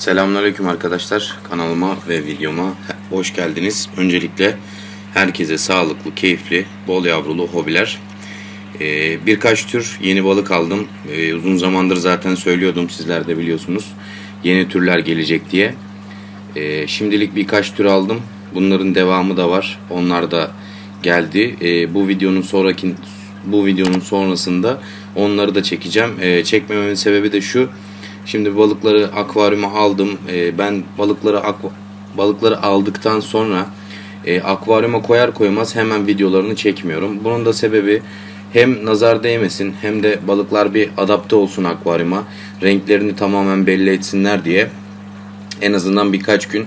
Selamünaleyküm arkadaşlar. Kanalıma ve videoma hoş geldiniz. Öncelikle herkese sağlıklı, keyifli, bol yavrulu hobiler. Ee, birkaç tür yeni balık aldım. Ee, uzun zamandır zaten söylüyordum sizler de biliyorsunuz. Yeni türler gelecek diye. Ee, şimdilik birkaç tür aldım. Bunların devamı da var. Onlar da geldi. Ee, bu videonun sonraki bu videonun sonrasında onları da çekeceğim. Ee, çekmememin sebebi de şu. Şimdi balıkları akvaryuma aldım. Ee, ben balıkları akva- balıkları aldıktan sonra e, akvaryuma koyar koymaz hemen videolarını çekmiyorum. Bunun da sebebi hem nazar değmesin hem de balıklar bir adapte olsun akvaryuma. Renklerini tamamen belli etsinler diye en azından birkaç gün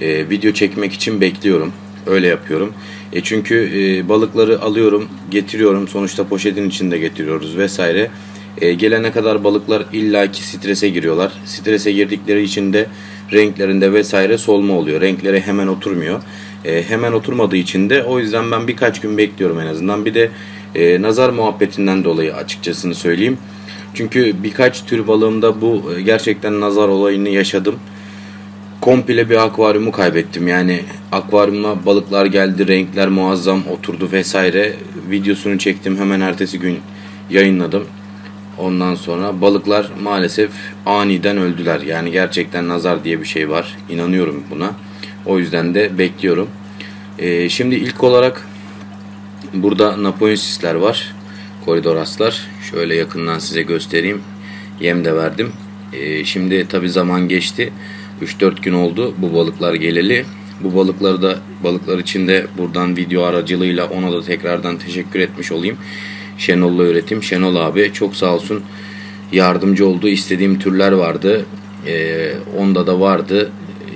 e, video çekmek için bekliyorum. Öyle yapıyorum. E çünkü e, balıkları alıyorum, getiriyorum. Sonuçta poşetin içinde getiriyoruz vesaire. E, gelene kadar balıklar illaki strese giriyorlar. Strese girdikleri için de renklerinde vesaire solma oluyor. Renkleri hemen oturmuyor. E, hemen oturmadığı için de o yüzden ben birkaç gün bekliyorum en azından. Bir de e, nazar muhabbetinden dolayı açıkçasını söyleyeyim. Çünkü birkaç tür balığımda bu e, gerçekten nazar olayını yaşadım komple bir akvaryumu kaybettim. Yani akvaryuma balıklar geldi, renkler muazzam oturdu vesaire. Videosunu çektim hemen ertesi gün yayınladım. Ondan sonra balıklar maalesef aniden öldüler. Yani gerçekten nazar diye bir şey var. İnanıyorum buna. O yüzden de bekliyorum. Ee, şimdi ilk olarak burada Napoleonsisler var. Koridoraslar. Şöyle yakından size göstereyim. Yem de verdim. Ee, şimdi tabi zaman geçti. 3-4 gün oldu bu balıklar geleli. Bu balıkları da balıklar için de buradan video aracılığıyla ona da tekrardan teşekkür etmiş olayım. Şenol'la üretim. Şenol abi çok sağ olsun yardımcı oldu. İstediğim türler vardı. Ee, onda da vardı.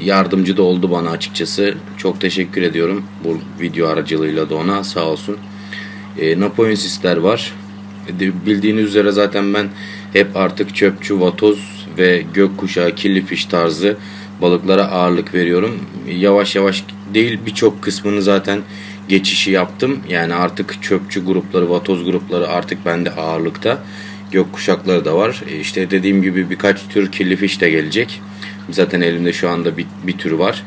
Yardımcı da oldu bana açıkçası. Çok teşekkür ediyorum bu video aracılığıyla da ona sağ olsun. Ee, Napoleonsisler var. Bildiğiniz üzere zaten ben hep artık çöpçü, vatoz ve gökkuşağı, kirlifiş tarzı balıklara ağırlık veriyorum. Yavaş yavaş değil birçok kısmını zaten geçişi yaptım. Yani artık çöpçü grupları, vatoz grupları artık bende ağırlıkta. Gökkuşakları da var. E işte dediğim gibi birkaç tür kirlifiş de gelecek. Zaten elimde şu anda bir, bir tür var.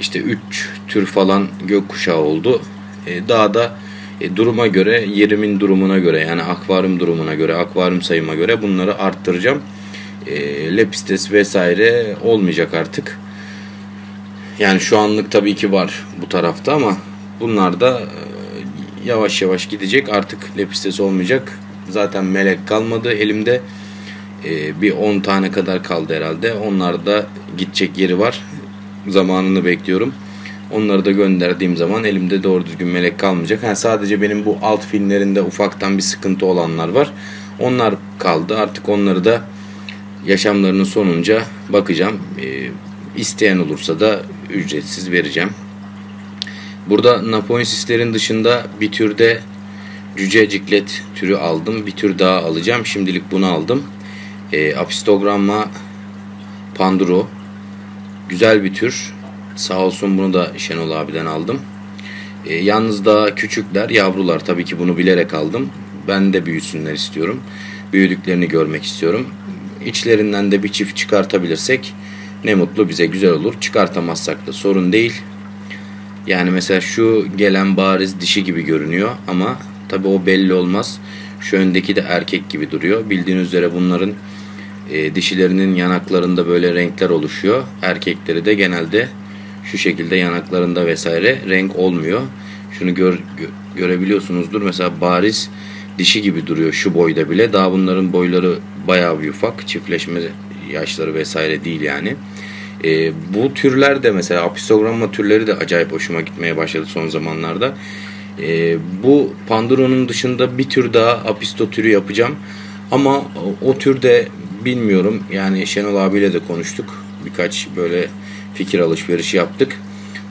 İşte 3 tür falan gökkuşağı oldu. E daha da e, duruma göre, yerimin durumuna göre yani akvaryum durumuna göre, akvaryum sayıma göre bunları arttıracağım. E, lepistes vesaire olmayacak artık. Yani şu anlık tabii ki var bu tarafta ama bunlar da e, yavaş yavaş gidecek. Artık lepistes olmayacak. Zaten melek kalmadı elimde. E, bir 10 tane kadar kaldı herhalde. Onlar da gidecek yeri var. Zamanını bekliyorum. Onları da gönderdiğim zaman elimde doğru düzgün melek kalmayacak. Yani sadece benim bu alt filmlerinde ufaktan bir sıkıntı olanlar var. Onlar kaldı. Artık onları da yaşamlarının sonunca bakacağım. E, olursa da ücretsiz vereceğim. Burada Napoleonsislerin dışında bir türde cüce ciklet türü aldım. Bir tür daha alacağım. Şimdilik bunu aldım. E, Apistogramma panduro. Güzel bir tür. Sağ olsun bunu da Şenol abiden aldım. E, yalnız daha küçükler, yavrular. Tabii ki bunu bilerek aldım. Ben de büyüsünler istiyorum. Büyüdüklerini görmek istiyorum. İçlerinden de bir çift çıkartabilirsek ne mutlu bize güzel olur. Çıkartamazsak da sorun değil. Yani mesela şu gelen bariz dişi gibi görünüyor ama tabii o belli olmaz. Şu öndeki de erkek gibi duruyor. Bildiğiniz üzere bunların e, dişilerinin yanaklarında böyle renkler oluşuyor. Erkekleri de genelde şu şekilde yanaklarında vesaire renk olmuyor. Şunu gör, gö- görebiliyorsunuzdur. Mesela bariz dişi gibi duruyor şu boyda bile. Daha bunların boyları bayağı bir ufak. Çiftleşme yaşları vesaire değil yani. E, bu türler de mesela apistogramma türleri de acayip hoşuma gitmeye başladı son zamanlarda. E, bu Panduro'nun dışında bir tür daha apisto türü yapacağım. Ama o, türde bilmiyorum. Yani Şenol abiyle de konuştuk. Birkaç böyle fikir alışverişi yaptık.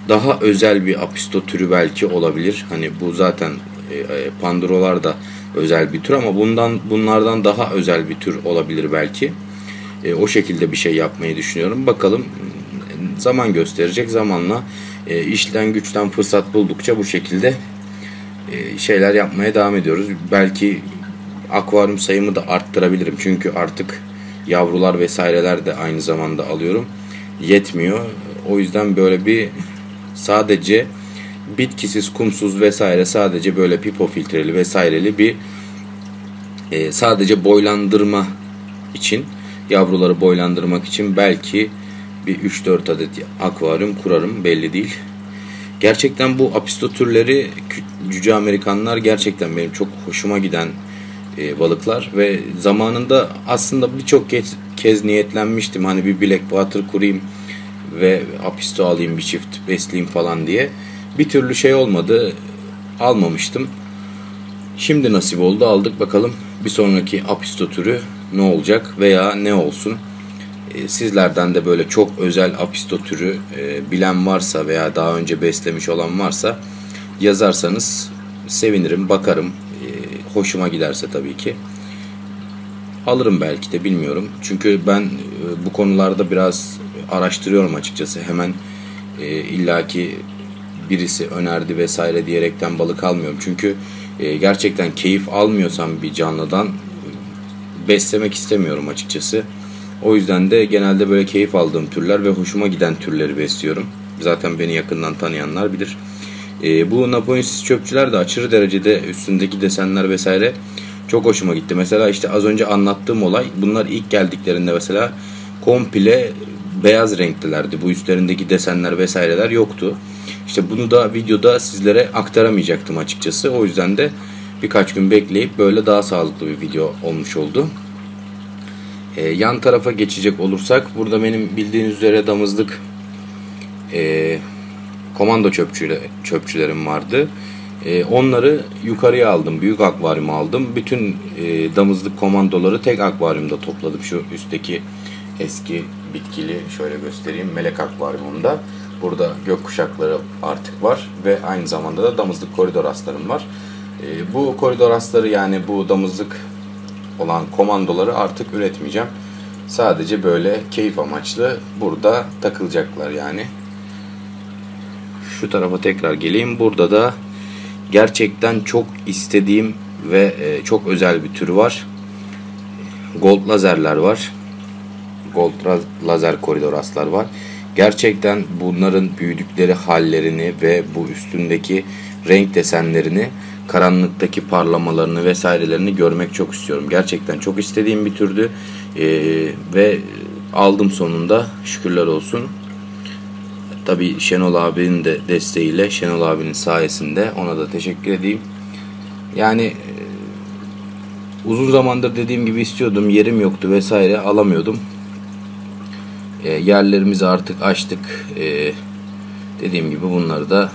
Daha özel bir apisto türü belki olabilir. Hani bu zaten Pandurolar da özel bir tür ama bundan bunlardan daha özel bir tür olabilir belki. E, o şekilde bir şey yapmayı düşünüyorum. Bakalım zaman gösterecek. Zamanla e, işten güçten fırsat buldukça bu şekilde e, şeyler yapmaya devam ediyoruz. Belki akvaryum sayımı da arttırabilirim. Çünkü artık yavrular vesaireler de aynı zamanda alıyorum. yetmiyor. O yüzden böyle bir sadece bitkisiz, kumsuz vesaire sadece böyle pipo filtreli vesaireli bir e, sadece boylandırma için yavruları boylandırmak için belki bir 3-4 adet akvaryum kurarım belli değil. Gerçekten bu apisto türleri cüce Amerikanlar gerçekten benim çok hoşuma giden e, balıklar ve zamanında aslında birçok kez, kez niyetlenmiştim hani bir Blackwater kurayım ve apisto alayım bir çift besleyeyim falan diye. Bir türlü şey olmadı almamıştım. Şimdi nasip oldu aldık bakalım bir sonraki apisto türü ne olacak veya ne olsun. E, sizlerden de böyle çok özel apisto türü e, bilen varsa veya daha önce beslemiş olan varsa yazarsanız sevinirim, bakarım. E, hoşuma giderse tabii ki. Alırım belki de bilmiyorum. Çünkü ben e, bu konularda biraz araştırıyorum açıkçası. Hemen e, illaki birisi önerdi vesaire diyerekten balık almıyorum. Çünkü e, gerçekten keyif almıyorsam bir canlıdan beslemek istemiyorum açıkçası. O yüzden de genelde böyle keyif aldığım türler ve hoşuma giden türleri besliyorum. Zaten beni yakından tanıyanlar bilir. E, bu Napoleonsis çöpçüler de aşırı derecede üstündeki desenler vesaire çok hoşuma gitti. Mesela işte az önce anlattığım olay bunlar ilk geldiklerinde mesela komple beyaz renklilerdi. Bu üstlerindeki desenler vesaireler yoktu. İşte bunu da videoda sizlere aktaramayacaktım açıkçası. O yüzden de birkaç gün bekleyip böyle daha sağlıklı bir video olmuş oldu. Ee, yan tarafa geçecek olursak burada benim bildiğiniz üzere damızlık e, komando çöpçüle, çöpçülerim vardı. E, onları yukarıya aldım. Büyük akvaryuma aldım. Bütün e, damızlık komandoları tek akvaryumda topladım. Şu üstteki eski bitkili şöyle göstereyim. Melek akvaryumunda. Burada gök kuşakları artık var ve aynı zamanda da damızlık koridor aslarım var. E, bu koridor asları yani bu damızlık olan komandoları artık üretmeyeceğim. Sadece böyle keyif amaçlı burada takılacaklar yani. Şu tarafa tekrar geleyim. Burada da gerçekten çok istediğim ve e, çok özel bir tür var. Gold lazerler var. Gold lazer koridor aslar var. Gerçekten bunların büyüdükleri hallerini ve bu üstündeki renk desenlerini, karanlıktaki parlamalarını vesairelerini görmek çok istiyorum. Gerçekten çok istediğim bir türdü ee, ve aldım sonunda şükürler olsun. Tabi Şenol abinin de desteğiyle, Şenol abinin sayesinde ona da teşekkür edeyim. Yani e, uzun zamandır dediğim gibi istiyordum, yerim yoktu vesaire alamıyordum. E, yerlerimizi artık açtık. E, dediğim gibi bunları da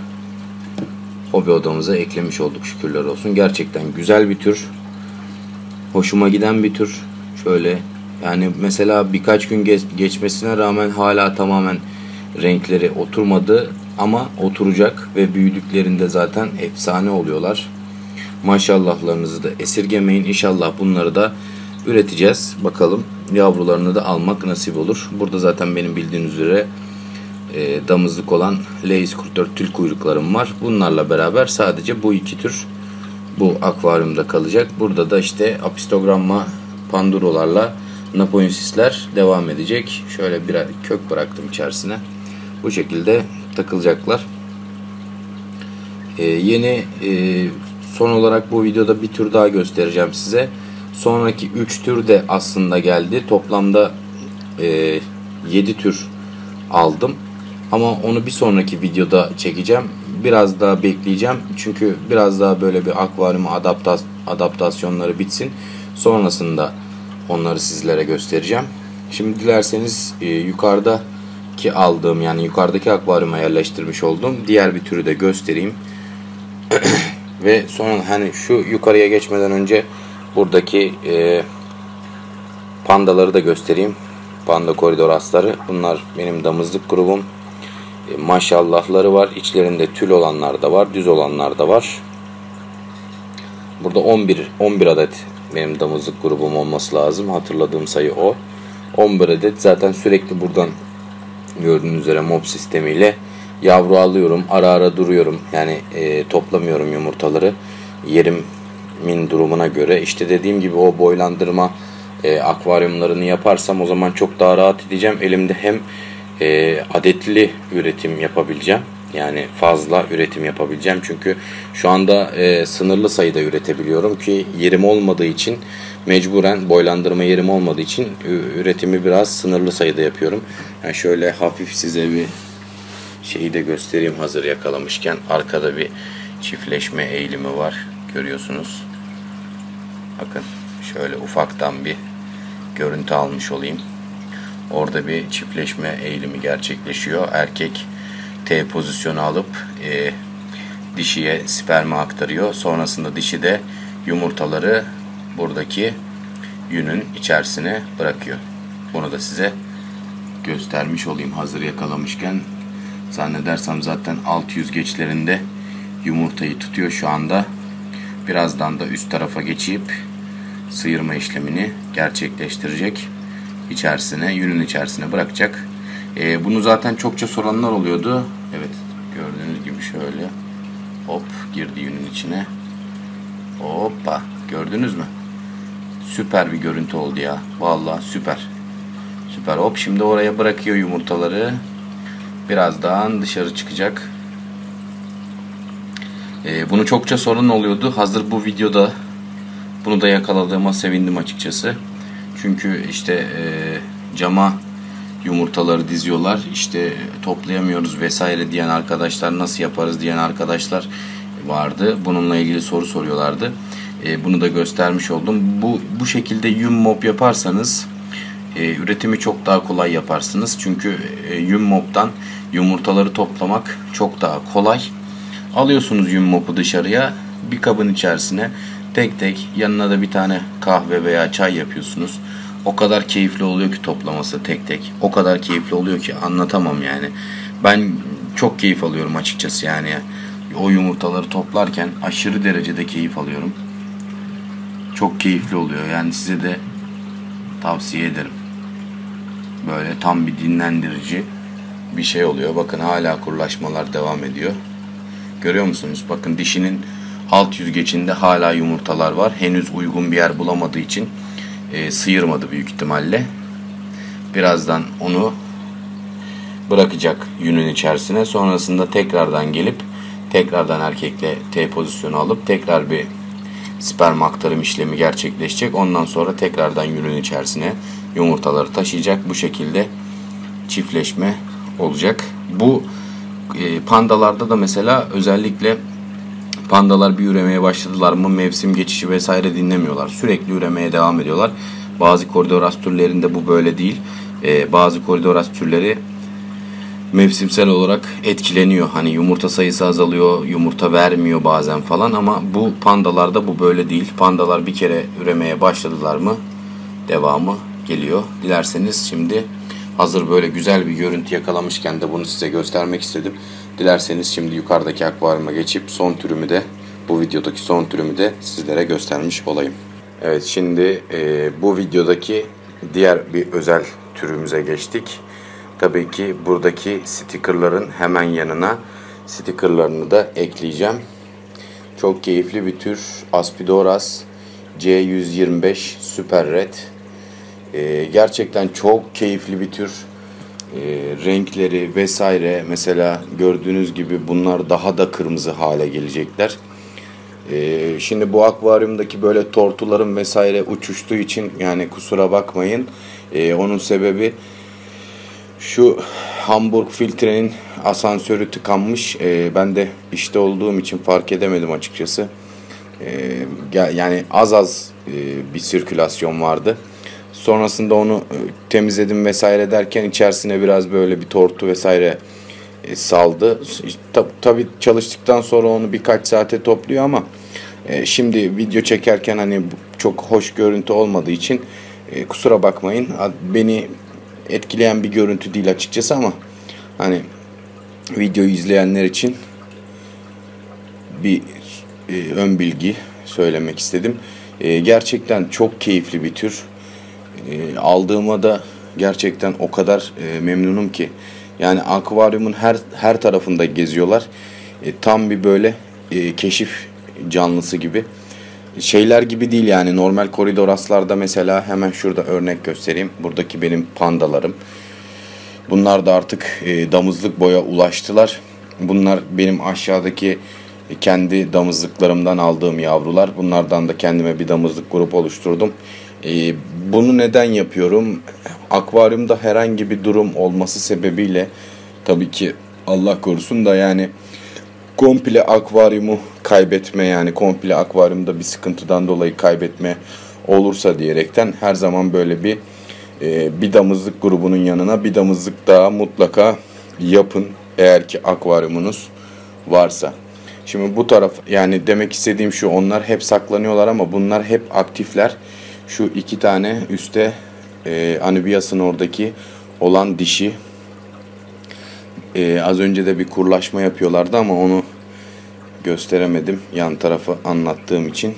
hobi odamıza eklemiş olduk şükürler olsun. Gerçekten güzel bir tür. Hoşuma giden bir tür. Şöyle yani mesela birkaç gün geç, geçmesine rağmen hala tamamen renkleri oturmadı ama oturacak ve büyüdüklerinde zaten efsane oluyorlar. Maşallahlarınızı da esirgemeyin. İnşallah bunları da üreteceğiz. Bakalım yavrularını da almak nasip olur. Burada zaten benim bildiğiniz üzere e, damızlık olan Leis kurtör tül kuyruklarım var. Bunlarla beraber sadece bu iki tür bu akvaryumda kalacak. Burada da işte apistogramma pandurolarla napoleonsisler devam edecek. Şöyle birer kök bıraktım içerisine. Bu şekilde takılacaklar. Ee, yeni e, son olarak bu videoda bir tür daha göstereceğim size. Sonraki 3 tür de aslında geldi. Toplamda e, 7 tür aldım. Ama onu bir sonraki videoda çekeceğim. Biraz daha bekleyeceğim. Çünkü biraz daha böyle bir akvaryum adaptas adaptasyonları bitsin. Sonrasında onları sizlere göstereceğim. Şimdi dilerseniz e, yukarıda ki aldığım yani yukarıdaki akvaryuma yerleştirmiş olduğum diğer bir türü de göstereyim. Ve sonra hani şu yukarıya geçmeden önce buradaki e, pandaları da göstereyim. Panda koridor asları. Bunlar benim damızlık grubum. E, maşallahları var. İçlerinde tül olanlar da var. Düz olanlar da var. Burada 11 11 adet benim damızlık grubum olması lazım. Hatırladığım sayı o. 11 adet zaten sürekli buradan gördüğünüz üzere mob sistemiyle yavru alıyorum. Ara ara duruyorum. Yani e, toplamıyorum yumurtaları. Yerimin durumuna göre. İşte dediğim gibi o boylandırma e, akvaryumlarını yaparsam o zaman çok daha rahat edeceğim. Elimde hem e, adetli üretim yapabileceğim. Yani fazla üretim yapabileceğim. Çünkü şu anda e, sınırlı sayıda üretebiliyorum ki yerim olmadığı için mecburen boylandırma yerim olmadığı için üretimi biraz sınırlı sayıda yapıyorum. Yani şöyle hafif size bir şeyi de göstereyim hazır yakalamışken. Arkada bir çiftleşme eğilimi var. Görüyorsunuz. Bakın şöyle ufaktan bir görüntü almış olayım. Orada bir çiftleşme eğilimi gerçekleşiyor. Erkek T pozisyonu alıp e, dişiye sperma aktarıyor. Sonrasında dişi de yumurtaları buradaki yünün içerisine bırakıyor. Bunu da size göstermiş olayım hazır yakalamışken. Zannedersem zaten alt yüzgeçlerinde yumurtayı tutuyor şu anda. Birazdan da üst tarafa geçip sıyırma işlemini gerçekleştirecek. İçerisine, yünün içerisine bırakacak. E, bunu zaten çokça soranlar oluyordu. Evet gördüğünüz gibi şöyle hop girdi yünün içine. Hoppa gördünüz mü? Süper bir görüntü oldu ya. Vallahi süper. Süper. Hop şimdi oraya bırakıyor yumurtaları. Birazdan dışarı çıkacak. Ee, bunu çokça sorun oluyordu. Hazır bu videoda bunu da yakaladığıma sevindim açıkçası. Çünkü işte e, cama yumurtaları diziyorlar. İşte toplayamıyoruz vesaire diyen arkadaşlar nasıl yaparız diyen arkadaşlar vardı. Bununla ilgili soru soruyorlardı. E, bunu da göstermiş oldum. Bu bu şekilde yum mop yaparsanız e, üretimi çok daha kolay yaparsınız. Çünkü e, yum mop'tan yumurtaları toplamak çok daha kolay. Alıyorsunuz yum mopu dışarıya bir kabın içerisine tek tek yanına da bir tane kahve veya çay yapıyorsunuz. O kadar keyifli oluyor ki toplaması tek tek. O kadar keyifli oluyor ki anlatamam yani. Ben çok keyif alıyorum açıkçası yani. O yumurtaları toplarken aşırı derecede keyif alıyorum. Çok keyifli oluyor. Yani size de tavsiye ederim. Böyle tam bir dinlendirici bir şey oluyor. Bakın hala kurlaşmalar devam ediyor. Görüyor musunuz? Bakın dişinin alt yüzgecinde hala yumurtalar var. Henüz uygun bir yer bulamadığı için e, sıyırmadı büyük ihtimalle. Birazdan onu bırakacak yünün içerisine. Sonrasında tekrardan gelip tekrardan erkekle T pozisyonu alıp tekrar bir sperm aktarım işlemi gerçekleşecek. Ondan sonra tekrardan yünün içerisine yumurtaları taşıyacak. Bu şekilde çiftleşme olacak. Bu e, pandalarda da mesela özellikle pandalar bir üremeye başladılar mı mevsim geçişi vesaire dinlemiyorlar. Sürekli üremeye devam ediyorlar. Bazı koridoras türlerinde bu böyle değil. E, bazı koridoras türleri mevsimsel olarak etkileniyor. Hani yumurta sayısı azalıyor, yumurta vermiyor bazen falan ama bu pandalarda bu böyle değil. Pandalar bir kere üremeye başladılar mı devamı geliyor. Dilerseniz şimdi hazır böyle güzel bir görüntü yakalamışken de bunu size göstermek istedim. Dilerseniz şimdi yukarıdaki akvaryuma geçip son türümü de bu videodaki son türümü de sizlere göstermiş olayım. Evet şimdi e, bu videodaki diğer bir özel türümüze geçtik. Tabii ki buradaki stickerların hemen yanına stickerlarını da ekleyeceğim. Çok keyifli bir tür Aspidoras C125 Super Red. Ee, gerçekten çok keyifli bir tür. Ee, renkleri vesaire mesela gördüğünüz gibi bunlar daha da kırmızı hale gelecekler. Ee, şimdi bu akvaryumdaki böyle tortuların vesaire uçuştuğu için yani kusura bakmayın. Ee, onun sebebi şu Hamburg filtrenin asansörü tıkanmış. E, ben de işte olduğum için fark edemedim açıkçası. E, yani az az e, bir sirkülasyon vardı. Sonrasında onu e, temizledim vesaire derken içerisine biraz böyle bir tortu vesaire e, saldı. Tab tabii çalıştıktan sonra onu birkaç saate topluyor ama e, şimdi video çekerken hani çok hoş görüntü olmadığı için kusura bakmayın. Beni etkileyen bir görüntü değil açıkçası ama hani videoyu izleyenler için bir ön bilgi söylemek istedim. Gerçekten çok keyifli bir tür. E, aldığıma da gerçekten o kadar e, memnunum ki. Yani akvaryumun her her tarafında geziyorlar. E, tam bir böyle e, keşif canlısı gibi. Şeyler gibi değil yani normal koridor aslarda mesela hemen şurada örnek göstereyim. Buradaki benim pandalarım. Bunlar da artık e, damızlık boya ulaştılar. Bunlar benim aşağıdaki kendi damızlıklarımdan aldığım yavrular. Bunlardan da kendime bir damızlık grup oluşturdum. E, bunu neden yapıyorum? Akvaryumda herhangi bir durum olması sebebiyle tabii ki Allah korusun da yani komple akvaryumu kaybetme yani komple akvaryumda bir sıkıntıdan dolayı kaybetme olursa diyerekten her zaman böyle bir e, bir damızlık grubunun yanına bir damızlık daha mutlaka yapın eğer ki akvaryumunuz varsa. Şimdi bu taraf yani demek istediğim şu onlar hep saklanıyorlar ama bunlar hep aktifler. Şu iki tane üstte e, Anubias'ın oradaki olan dişi e, az önce de bir kurlaşma yapıyorlardı ama onu gösteremedim yan tarafı anlattığım için.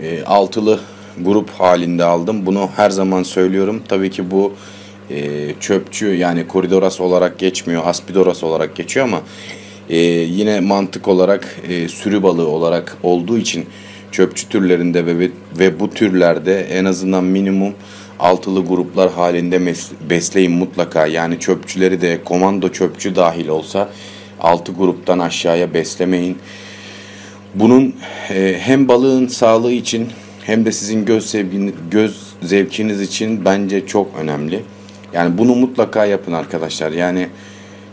E, altılı grup halinde aldım. Bunu her zaman söylüyorum. Tabii ki bu e, çöpçü yani koridoras olarak geçmiyor, aspidoras olarak geçiyor ama e, yine mantık olarak e, sürü balığı olarak olduğu için çöpçü türlerinde ve, ve bu türlerde en azından minimum altılı gruplar halinde besleyin mutlaka. Yani çöpçüleri de komando çöpçü dahil olsa altı gruptan aşağıya beslemeyin. Bunun e, hem balığın sağlığı için hem de sizin göz sevginiz, göz zevkiniz için bence çok önemli. Yani bunu mutlaka yapın arkadaşlar. Yani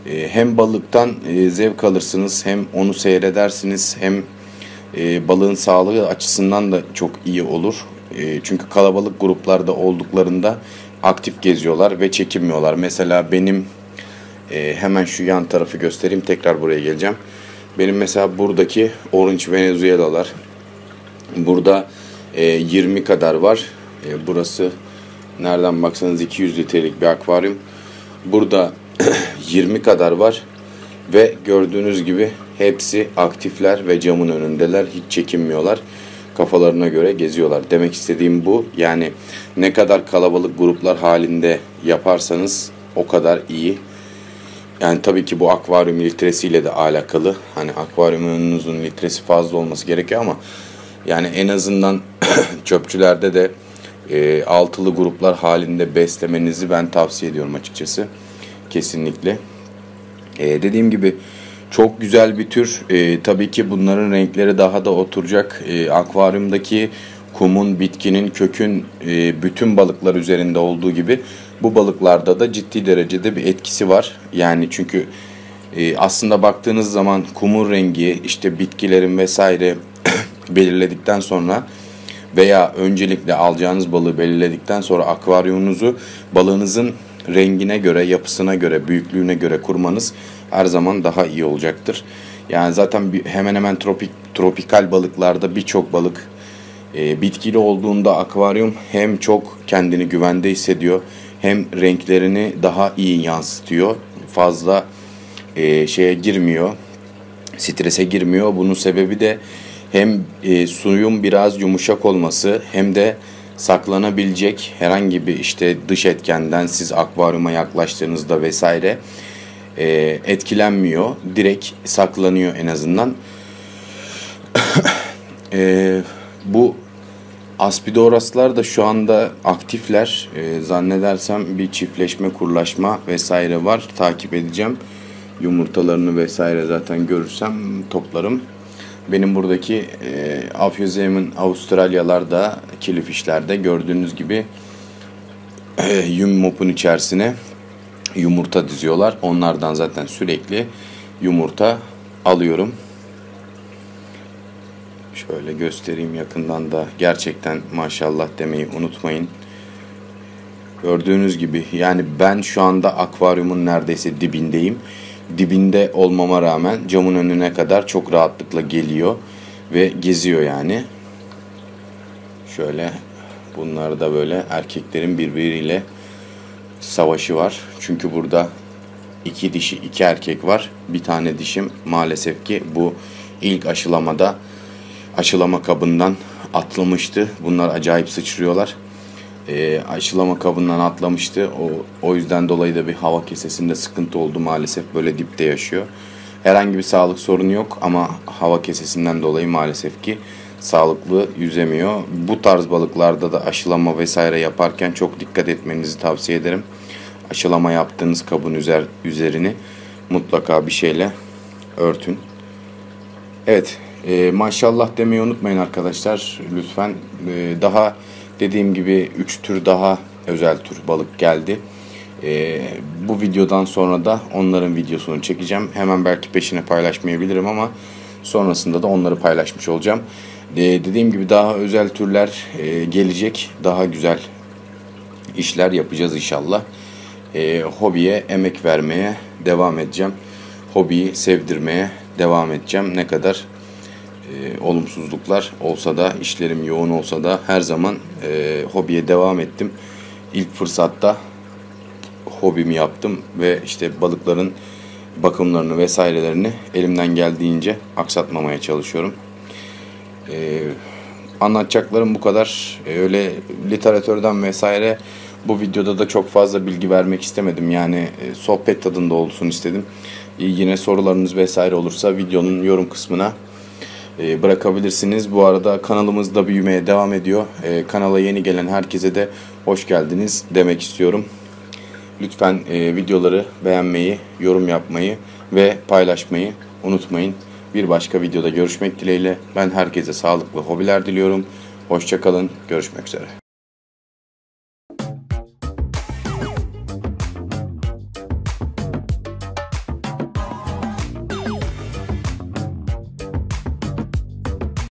e, hem balıktan e, zevk alırsınız hem onu seyredersiniz hem e, balığın sağlığı açısından da çok iyi olur. E, çünkü kalabalık gruplarda olduklarında aktif geziyorlar ve çekinmiyorlar. Mesela benim e, hemen şu yan tarafı göstereyim tekrar buraya geleceğim. Benim mesela buradaki Orange Venezuela'lar burada e, 20 kadar var. E, burası nereden baksanız 200 litrelik bir akvaryum. Burada 20 kadar var ve gördüğünüz gibi hepsi aktifler ve camın önündeler. Hiç çekinmiyorlar. Kafalarına göre geziyorlar. Demek istediğim bu. Yani ne kadar kalabalık gruplar halinde yaparsanız o kadar iyi. Yani tabii ki bu akvaryum litresiyle de alakalı. Hani akvaryumunuzun litresi fazla olması gerekiyor ama yani en azından çöpçülerde de e, altılı gruplar halinde beslemenizi ben tavsiye ediyorum açıkçası. Kesinlikle. E, dediğim gibi çok güzel bir tür. E, tabii ki bunların renkleri daha da oturacak. E, akvaryumdaki kumun, bitkinin, kökün e, bütün balıklar üzerinde olduğu gibi bu balıklarda da ciddi derecede bir etkisi var. Yani çünkü e, aslında baktığınız zaman kumun rengi, işte bitkilerin vesaire belirledikten sonra veya öncelikle alacağınız balığı belirledikten sonra akvaryumunuzu balığınızın rengine göre, yapısına göre, büyüklüğüne göre kurmanız her zaman daha iyi olacaktır. Yani zaten hemen hemen tropik tropikal balıklarda birçok balık e, bitkili olduğunda akvaryum hem çok kendini güvende hissediyor hem renklerini daha iyi yansıtıyor. Fazla e, şeye girmiyor, strese girmiyor. Bunun sebebi de hem e, suyun biraz yumuşak olması hem de saklanabilecek herhangi bir işte dış etkenden siz akvaryuma yaklaştığınızda vesaire e, etkilenmiyor. Direkt saklanıyor en azından. e, bu Aspidoraslar da şu anda aktifler. E, zannedersem bir çiftleşme, kurlaşma vesaire var. Takip edeceğim. Yumurtalarını vesaire zaten görürsem toplarım. Benim buradaki e, Afyozemin Avustralyalarda, kilifişlerde gördüğünüz gibi e, yum mopun içerisine yumurta diziyorlar. Onlardan zaten sürekli yumurta alıyorum. Şöyle göstereyim yakından da gerçekten maşallah demeyi unutmayın. Gördüğünüz gibi yani ben şu anda akvaryumun neredeyse dibindeyim dibinde olmama rağmen camın önüne kadar çok rahatlıkla geliyor ve geziyor yani. Şöyle bunlar da böyle erkeklerin birbiriyle savaşı var. Çünkü burada iki dişi iki erkek var. Bir tane dişim maalesef ki bu ilk aşılamada aşılama kabından atlamıştı. Bunlar acayip sıçrıyorlar e, aşılama kabından atlamıştı. O, o yüzden dolayı da bir hava kesesinde sıkıntı oldu maalesef böyle dipte yaşıyor. Herhangi bir sağlık sorunu yok ama hava kesesinden dolayı maalesef ki sağlıklı yüzemiyor. Bu tarz balıklarda da aşılama vesaire yaparken çok dikkat etmenizi tavsiye ederim. aşılama yaptığınız kabın üzer, üzerini mutlaka bir şeyle örtün. Evet, e, maşallah demeyi unutmayın arkadaşlar lütfen. E, daha dediğim gibi 3 tür daha özel tür balık geldi. E, bu videodan sonra da onların videosunu çekeceğim. Hemen belki peşine paylaşmayabilirim ama sonrasında da onları paylaşmış olacağım. E, dediğim gibi daha özel türler e, gelecek. Daha güzel işler yapacağız inşallah. E, hobiye emek vermeye devam edeceğim. Hobiyi sevdirmeye devam edeceğim. Ne kadar e, olumsuzluklar olsa da, işlerim yoğun olsa da her zaman e, hobiye devam ettim. İlk fırsatta hobimi yaptım ve işte balıkların bakımlarını vesairelerini elimden geldiğince aksatmamaya çalışıyorum. Ee, anlatacaklarım bu kadar. Ee, öyle literatörden vesaire bu videoda da çok fazla bilgi vermek istemedim. Yani e, sohbet tadında olsun istedim. Ee, yine sorularınız vesaire olursa videonun yorum kısmına bırakabilirsiniz. Bu arada kanalımız da büyümeye devam ediyor. E, kanala yeni gelen herkese de hoş geldiniz demek istiyorum. Lütfen e, videoları beğenmeyi, yorum yapmayı ve paylaşmayı unutmayın. Bir başka videoda görüşmek dileğiyle. Ben herkese sağlıklı hobiler diliyorum. Hoşçakalın. Görüşmek üzere.